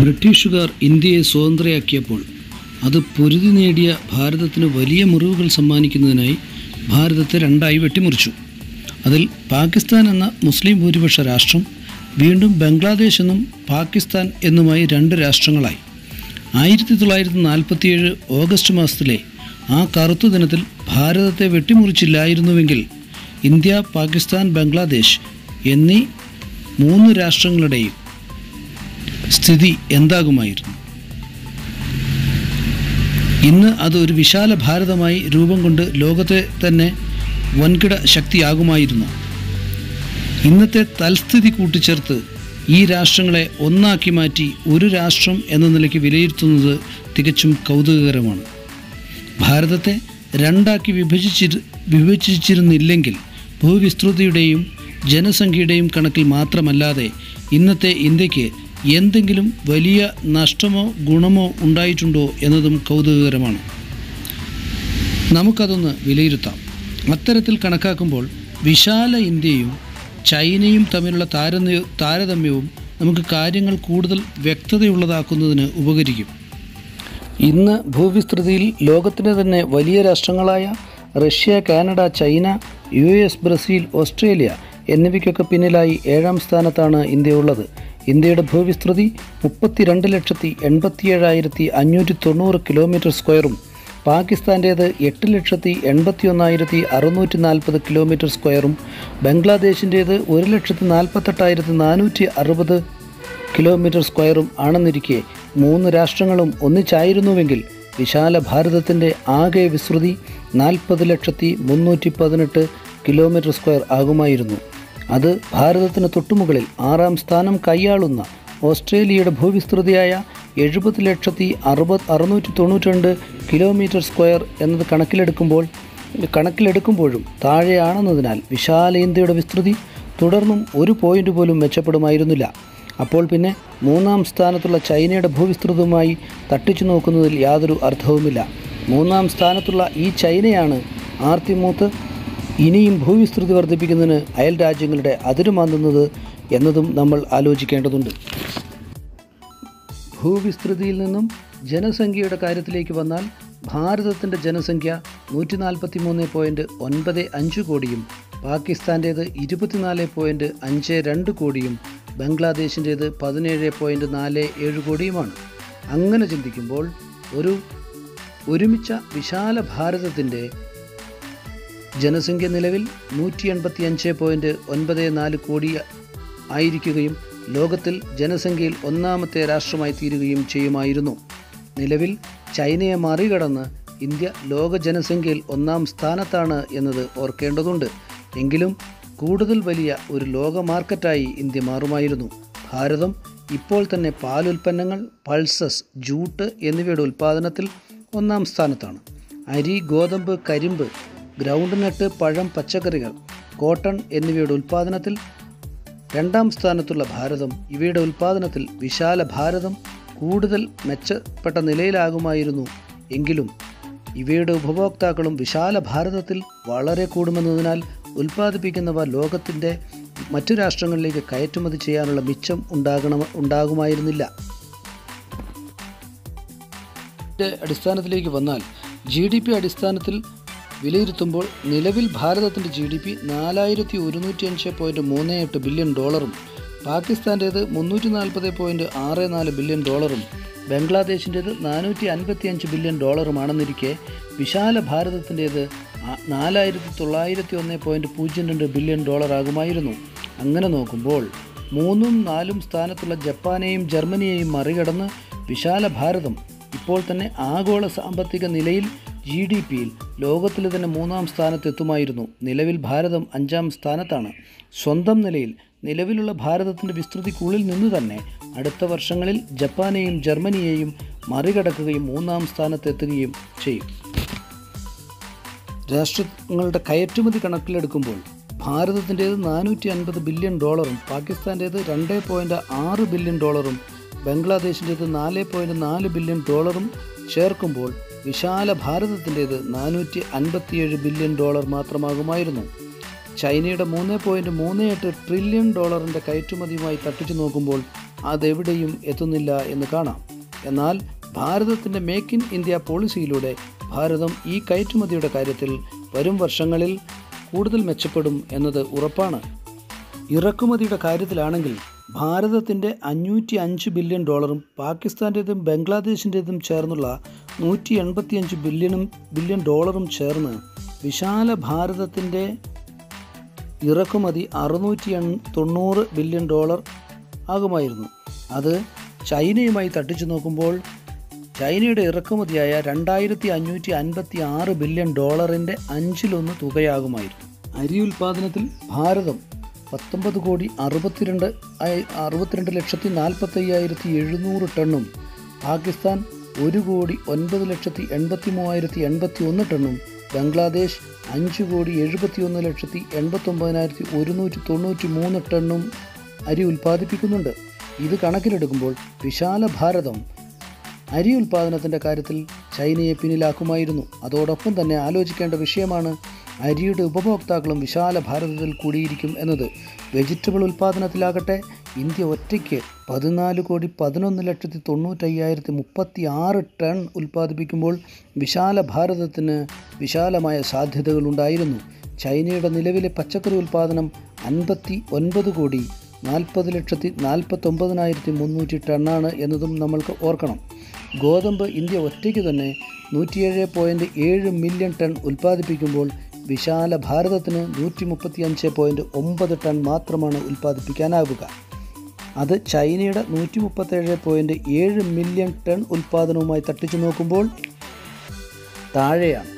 ബ്രിട്ടീഷുകാർ ഇന്ത്യയെ സ്വതന്ത്രയാക്കിയപ്പോൾ അത് പൊരുതി നേടിയ ഭാരതത്തിന് വലിയ മുറിവുകൾ സമ്മാനിക്കുന്നതിനായി ഭാരതത്തെ രണ്ടായി വെട്ടിമുറിച്ചു. അതിൽ പാകിസ്ഥാൻ എന്ന മുസ്ലിം ഭൂരിപക്ഷ രാഷ്ട്രം വീണ്ടും ബംഗ്ലാദേശ് എന്നും പാകിസ്ഥാൻ എന്നുമായി രണ്ട് രാഷ്ട്രങ്ങളായി. ആയിരത്തി തൊള്ളായിരത്തി നാൽപ്പത്തിയേഴ് ഓഗസ്റ്റ് മാസത്തിലെ ആ കറുത്ത ദിനത്തിൽ ഭാരതത്തെ വെട്ടിമുറിച്ചില്ലായിരുന്നുവെങ്കിൽ ഇന്ത്യ പാകിസ്ഥാൻ ബംഗ്ലാദേശ് എന്നീ മൂന്ന് രാഷ്ട്രങ്ങളുടെയും സ്ഥിതി എന്താകുമായിരുന്നു? ഇന്ന് അതൊരു വിശാല ഭാരതമായി രൂപം കൊണ്ട് ലോകത്തെ തന്നെ വൻകിട ശക്തിയാകുമായിരുന്നു. ഇന്നത്തെ തൽസ്ഥിതി കൂട്ടിച്ചേർത്ത് ഈ രാഷ്ട്രങ്ങളെ ഒന്നാക്കി മാറ്റി ഒരു രാഷ്ട്രം എന്ന നിലയ്ക്ക് വിലയിരുത്തുന്നത് തികച്ചും കൗതുകകരമാണ്. ഭാരതത്തെ രണ്ടാക്കി വിഭജിച്ചിരു വിഭജിച്ചിരുന്നില്ലെങ്കിൽ ഭൂവിസ്തൃതിയുടെയും ജനസംഖ്യയുടെയും കണക്കിൽ മാത്രമല്ലാതെ ഇന്നത്തെ ഇന്ത്യയ്ക്ക് എന്തെങ്കിലും വലിയ നഷ്ടമോ ഗുണമോ ഉണ്ടായിട്ടുണ്ടോ എന്നതും കൗതുകകരമാണ്. നമുക്കതൊന്ന് വിലയിരുത്താം. അത്തരത്തിൽ കണക്കാക്കുമ്പോൾ വിശാല ഇന്ത്യയും ചൈനയും തമ്മിലുള്ള താരതമ്യ താരതമ്യവും നമുക്ക് കാര്യങ്ങൾ കൂടുതൽ വ്യക്തതയുള്ളതാക്കുന്നതിന് ഉപകരിക്കും. ഇന്ന് ഭൂവിസ്തൃതിയിൽ ലോകത്തിന്റെ തന്നെ വലിയ രാഷ്ട്രങ്ങളായ Russia Canada China U S Brazil Australia എന്നിവയ്ക്കൊക്കെ പിന്നിലായി ഏഴാം സ്ഥാനത്താണ് ഇന്ത്യ ഉള്ളത് ഇന്ത്യയുടെ ഭൂവിസ്തൃതി മുപ്പത്തിരണ്ട് ലക്ഷത്തി എൺപത്തിയേഴായിരത്തി അഞ്ഞൂറ്റി തൊണ്ണൂറ് കിലോമീറ്റർ സ്ക്വയറും പാകിസ്ഥാന്റേത് എട്ട് ലക്ഷത്തി എൺപത്തി ഒന്നായിരത്തി അറുന്നൂറ്റി നാൽപ്പത് കിലോമീറ്റർ സ്ക്വയറും ബംഗ്ലാദേശിന്റേത് ഒരു ലക്ഷത്തി നാൽപ്പത്തെട്ടായിരത്തി നാനൂറ്റി അറുപത് കിലോമീറ്റർ സ്ക്വയറും ആണെന്നിരിക്കെ മൂന്ന് രാഷ്ട്രങ്ങളും ഒന്നിച്ചായിരുന്നുവെങ്കിൽ വിശാല ഭാരതത്തിന്റെ ആകെ വിസ്തൃതി നാൽപ്പത് ലക്ഷത്തി മുന്നൂറ്റി പതിനെട്ട് കിലോമീറ്റർ സ്ക്വയർ ആകുമായിരുന്നു. അത് ഭാരതത്തിന് തൊട്ടുമുകളിൽ ആറാം സ്ഥാനം കൈയാളുന്ന ഓസ്ട്രേലിയയുടെ ഭൂവിസ്തൃതിയായ എഴുപത് ലക്ഷത്തി അറുപത് അറുന്നൂറ്റി തൊണ്ണൂറ്റി കിലോമീറ്റർ സ്ക്വയർ എന്നത് കണക്കിലെടുക്കുമ്പോൾ കണക്കിലെടുക്കുമ്പോഴും താഴെയാണെന്നതിനാൽ വിശാല ഇന്ത്യയുടെ വിസ്തൃതി തുടർന്നും ഒരു പോയിന്റ് പോലും മെച്ചപ്പെടുമായിരുന്നില്ല. അപ്പോൾ പിന്നെ മൂന്നാം സ്ഥാനത്തുള്ള ചൈനയുടെ ഭൂവിസ്തൃതവുമായി തട്ടിച്ചു നോക്കുന്നതിൽ യാതൊരു അർത്ഥവുമില്ല. മൂന്നാം സ്ഥാനത്തുള്ള ഈ ചൈനയാണ് ആർത്തിമൂത്ത് ഇനിയും ഭൂവിസ്തൃതി വർദ്ധിപ്പിക്കുന്നതിന് അയൽ രാജ്യങ്ങളുടെ അതിരുമാന്തുന്നത് എന്നതും നമ്മൾ ആലോചിക്കേണ്ടതുണ്ട്. ഭൂവിസ്തൃതിയിൽ നിന്നും ജനസംഖ്യയുടെ കാര്യത്തിലേക്ക് വന്നാൽ ഭാരതത്തിന്റെ ജനസംഖ്യ നൂറ്റി നാൽപ്പത്തി മൂന്ന് പോയിന്റ് ഒൻപത് അഞ്ച് കോടിയും പാകിസ്ഥാന്റേത് ഇരുപത്തിനാല് പോയിന്റ് അഞ്ച് രണ്ട് കോടിയും ബംഗ്ലാദേശിന്റേത് പതിനേഴ് പോയിന്റ് നാല് ഏഴ് കോടിയുമാണ്. അങ്ങനെ ചിന്തിക്കുമ്പോൾ ഒരു ഒരുമിച്ച വിശാല ഭാരതത്തിന്റെ ജനസംഖ്യ നിലവിൽ നൂറ്റി എൺപത്തി അഞ്ച് പോയിന്റ് ഒൻപത് നാല് കോടി ആയിരിക്കുകയും ലോകത്തിൽ ജനസംഖ്യയിൽ ഒന്നാമത്തെ രാഷ്ട്രമായി തീരുകയും ചെയ്യുമായിരുന്നു. നിലവിൽ ചൈനയെ മറികടന്ന് ഇന്ത്യ ലോക ജനസംഖ്യയിൽ ഒന്നാം സ്ഥാനത്താണ് എന്നത് ഓർക്കേണ്ടതുണ്ട്. എങ്കിലും കൂടുതൽ വലിയ ഒരു ലോക മാർക്കറ്റായി ഇന്ത്യ മാറുമായിരുന്നു. ഭാരതം ഇപ്പോൾ തന്നെ പാലുൽപ്പന്നങ്ങൾ പൾസസ് ജൂട്ട് എന്നിവയുടെ ഉൽപ്പാദനത്തിൽ ഒന്നാം സ്ഥാനത്താണ്. അരി ഗോതമ്പ് കരിമ്പ് ഗ്രൗണ്ട് നട്ട് പഴം പച്ചക്കറികൾ കോട്ടൺ എന്നിവയുടെ ഉൽപ്പാദനത്തിൽ രണ്ടാം സ്ഥാനത്തുള്ള ഭാരതം ഇവയുടെ ഉൽപ്പാദനത്തിൽ വിശാല ഭാരതം കൂടുതൽ മെച്ചപ്പെട്ട നിലയിലാകുമായിരുന്നു. എങ്കിലും ഇവയുടെ ഉപഭോക്താക്കളും വിശാല ഭാരതത്തിൽ വളരെ കൂടുമെന്നതിനാൽ ഉൽപ്പാദിപ്പിക്കുന്നവ ലോകത്തിന്റെ മറ്റു രാഷ്ട്രങ്ങളിലേക്ക് കയറ്റുമതി ചെയ്യാനുള്ള മിച്ചം ഉണ്ടാകണ ഉണ്ടാകുമായിരുന്നില്ല. അടിസ്ഥാനത്തിലേക്ക് വന്നാൽ ജി ഡി പി അടിസ്ഥാനത്തിൽ വിലയിരുത്തുമ്പോൾ നിലവിൽ ഭാരതത്തിന്റെ ജി ഡി പി നാലായിരത്തി ഒരുന്നൂറ്റി അഞ്ച് പോയിന്റ് മൂന്ന് എട്ട് ബില്യൺ ഡോളറും പാകിസ്ഥാന്റേത് മുന്നൂറ്റി നാൽപ്പത് പോയിന്റ് ആറ് നാല് ബില്യൺ ഡോളറും ബംഗ്ലാദേശിന്റേത് നാനൂറ്റി അൻപത്തി അഞ്ച് ബില്യൺ ഡോളറുമാണെന്നിരിക്കെ വിശാല ഭാരതത്തിന്റേത് നാലായിരത്തി തൊള്ളായിരത്തി ഒന്ന് പോയിന്റ് പൂജ്യം രണ്ട് ബില്യൺ ഡോളറാകുമായിരുന്നു. അങ്ങനെ നോക്കുമ്പോൾ മൂന്നും നാലും സ്ഥാനത്തുള്ള ജപ്പാനെയും ജർമ്മനിയെയും മറികടന്ന് വിശാല ഭാരതം ഇപ്പോൾ തന്നെ ആഗോള സാമ്പത്തിക നിലയിൽ ജി ഡി പിയിൽ ലോകത്തിൽ തന്നെ മൂന്നാം സ്ഥാനത്തെത്തുമായിരുന്നു. നിലവിൽ ഭാരതം അഞ്ചാം സ്ഥാനത്താണ്. സ്വന്തം നിലയിൽ നിലവിലുള്ള ഭാരതത്തിന്റെ വിസ്തൃതിക്കുള്ളിൽ നിന്ന് തന്നെ അടുത്ത വർഷങ്ങളിൽ ജപ്പാനെയും ജർമ്മനിയെയും മറികടക്കുകയും മൂന്നാം സ്ഥാനത്തെത്തുകയും ചെയ്യും. രാഷ്ട്രങ്ങളുടെ കയറ്റുമതി കണക്കിലെടുക്കുമ്പോൾ ഭാരതത്തിന്റേത് നാനൂറ്റി അൻപത് ബില്യൺ ഡോളറും പാകിസ്ഥാന്റേത് രണ്ട് പോയിന്റ് ആറ് ബില്യൺ ഡോളറും ബംഗ്ലാദേശിന്റേത് നാല് പോയിന്റ് നാല് ബില്യൺ ഡോളറും ചേർക്കുമ്പോൾ വിശാല ഭാരതത്തിന്റേത് നാനൂറ്റി അൻപത്തിയേഴ് ബില്യൺ ഡോളർ മാത്രമാകുമായിരുന്നു. ചൈനയുടെ മൂന്ന് പോയിന്റ് മൂന്ന് എട്ട് ട്രില്യൺ ഡോളറിന്റെ കയറ്റുമതിയുമായി തട്ടിച്ചു നോക്കുമ്പോൾ അതെവിടെയും എത്തുന്നില്ല എന്ന് കാണാം. എന്നാൽ ഭാരതത്തിന്റെ മേക്ക് ഇൻ ഇന്ത്യ പോളിസിയിലൂടെ ഭാരതം ഈ കയറ്റുമതിയുടെ കാര്യത്തിൽ വരും വർഷങ്ങളിൽ കൂടുതൽ മെച്ചപ്പെടും എന്നത് ഉറപ്പാണ്. ഇറക്കുമതിയുടെ കാര്യത്തിലാണെങ്കിൽ ഭാരതത്തിന്റെ അഞ്ഞൂറ്റി അഞ്ച് ബില്യൺ ഡോളറും പാകിസ്ഥാന്റേതും ബംഗ്ലാദേശിന്റേതും ചേർന്നുള്ള നൂറ്റി എൺപത്തിയഞ്ച് ബില്യണും ബില്യൺ ഡോളറും ചേർന്ന് വിശാല ഭാരതത്തിന്റെ ഇറക്കുമതി അറുന്നൂറ്റി എൺ തൊണ്ണൂറ് ബില്യൺ ഡോളർ ആകുമായിരുന്നു. അത് ചൈനയുമായി തട്ടിച്ചു നോക്കുമ്പോൾ ചൈനയുടെ ഇറക്കുമതിയായ രണ്ടായിരത്തി അഞ്ഞൂറ്റി അൻപത്തി ആറ് ബില്യൺ ഡോളറിന്റെ അഞ്ചിലൊന്ന് തുകയാകുമായിരുന്നു. അരി ഉൽപ്പാദനത്തിൽ ഭാരതം പത്തൊമ്പത് കോടി അറുപത്തിരണ്ട് അറുപത്തിരണ്ട് ലക്ഷത്തി നാൽപ്പത്തയ്യായിരത്തി എഴുന്നൂറ് ടണ്ണും പാകിസ്ഥാൻ ഒരു കോടി ഒൻപത് ലക്ഷത്തി എൺപത്തി മൂവായിരത്തി എൺപത്തി ഒന്ന് ടണ്ണും ബംഗ്ലാദേശ് അഞ്ച് കോടി എഴുപത്തി ഒന്ന് ലക്ഷത്തി എൺപത്തൊമ്പതിനായിരത്തി ഒരുന്നൂറ്റി തൊണ്ണൂറ്റി മൂന്ന് ടണ്ണും അരി ഉൽപ്പാദിപ്പിക്കുന്നുണ്ട്. ഇത് കണക്കിലെടുക്കുമ്പോൾ വിശാല ഭാരതം അരി ഉൽപ്പാദനത്തിന്റെ കാര്യത്തിൽ ചൈനയെ പിന്നിലാക്കുമായിരുന്നു. അതോടൊപ്പം തന്നെ ആലോചിക്കേണ്ട വിഷയമാണ് അരിയുടെ ഉപഭോക്താക്കളും വിശാല ഭാരതത്തിൽ കൂടിയിരിക്കും എന്നത് വെജിറ്റബിൾ ഉൽപ്പാദനത്തിലാകട്ടെ ഇന്ത്യ ഒറ്റയ്ക്ക് പതിനാല് കോടി പതിനൊന്ന് ലക്ഷത്തി തൊണ്ണൂറ്റയ്യായിരത്തി മുപ്പത്തി ആറ് ടൺ ഉൽപ്പാദിപ്പിക്കുമ്പോൾ വിശാല ഭാരതത്തിന് വിശാലമായ സാധ്യതകളുണ്ടായിരുന്നു. ചൈനയുടെ നിലവിലെ പച്ചക്കറി ഉൽപ്പാദനം അൻപത്തി ഒൻപത് കോടി നാൽപ്പത് ലക്ഷത്തി നാൽപ്പത്തൊമ്പതിനായിരത്തി മുന്നൂറ്റി ടണ്ണാണ് എന്നതും നമ്മൾക്ക് ഓർക്കണം. ഗോതമ്പ് ഇന്ത്യ ഒറ്റയ്ക്ക് തന്നെ നൂറ്റിയേഴ് പോയിന്റ് ഏഴ് മില്യൺ ടൺ ഉൽപ്പാദിപ്പിക്കുമ്പോൾ വിശാല ഭാരതത്തിന് നൂറ്റി മുപ്പത്തി അഞ്ച് പോയിന്റ് ഒമ്പത് ടൺ മാത്രമാണ് ഉൽപ്പാദിപ്പിക്കാനാവുക. അത് ചൈനയുടെ നൂറ്റി മുപ്പത്തേഴ് പോയിന്റ് ഏഴ് മില്യൺ ടൺ ഉൽപ്പാദനവുമായി തട്ടിച്ചു നോക്കുമ്പോൾ താഴെയാണ്.